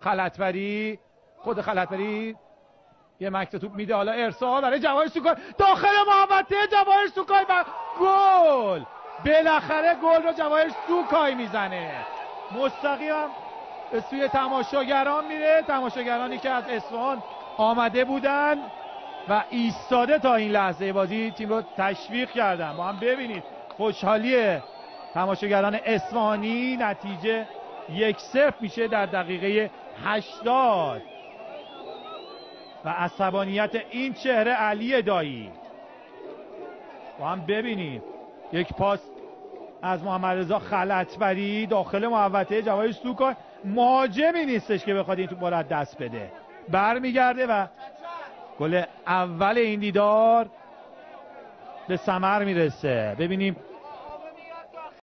خلطبری خود خلطبری یه مکس توپ میده حالا ارسال برای جواهر سوکای. داخل محوطه جواهر سوکای و گل. بالاخره گل رو جواهر سوکای می‌زنه. مستقیم به سوی تماشاگران میره. تماشاگرانی که از اصفهان آمده بودن و ایستاده تا این لحظه بازی. تیم رو تشویق کردن. با هم ببینید. خوشحالی تماشاگران اصفهانی. نتیجه یک صرف میشه در دقیقه هشتاد. و عصبانیت این چهره علی دایی. با هم ببینید یک پاس از محمد رضا خلطبری داخل محوطه جوای سوکا. مهاجمی نیستش که بخواد این توپ رو دست بده. برمیگرده و گل اول این دیدار به ثمر می‌رسه. ببینیم